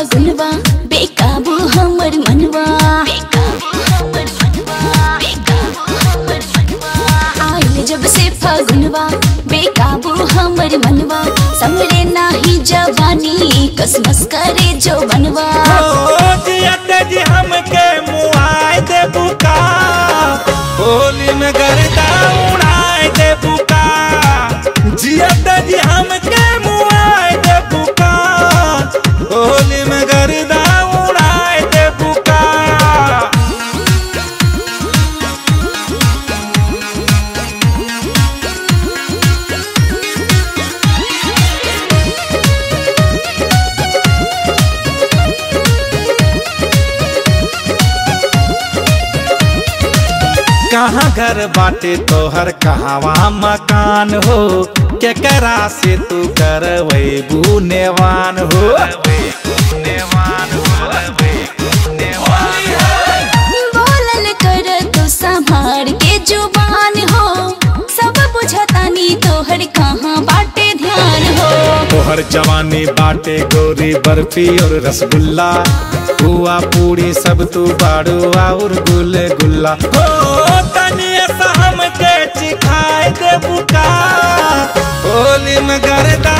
जुनवा बेकाबू हमर मनवा। आइल जब से फगुनवा बेकाबू हमर मनवा। समरे नाही जवानी, कसमस करे जो बनवा। कहाँ घर बाटे तोहर कहवा मकान हो। केकरा से तू करवैबू नेवान हो। ज़ुबान हो। सब बुझतानी तोहर कहाँ तोहर जवानी बाटे, गोरी बर्फ़ी और रसगुल्ला। हुआ पूरी सब तू बाड़ू और गुल गुल्ला। हो तनिए हम हमके चिखाए दे बुका। होली में गर्दा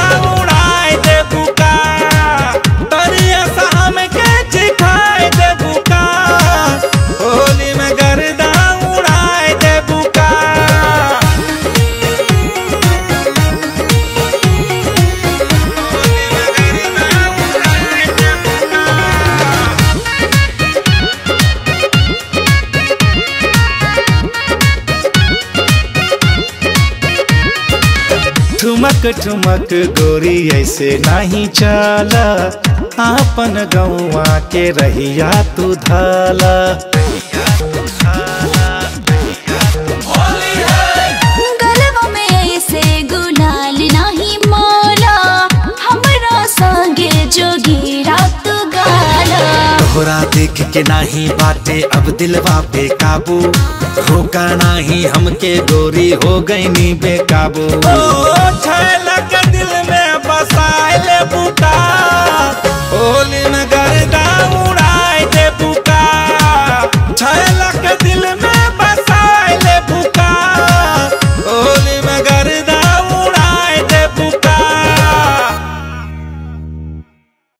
ठुमक ठुमक गोरी ऐसे नहीं चला। आपन गौवा के रहिया तू धाला। तोहरा देख के नाही बाटे, अब दिलवा पे काबू रोका नाही, हमके डोरी हो गई नी बेकाबू।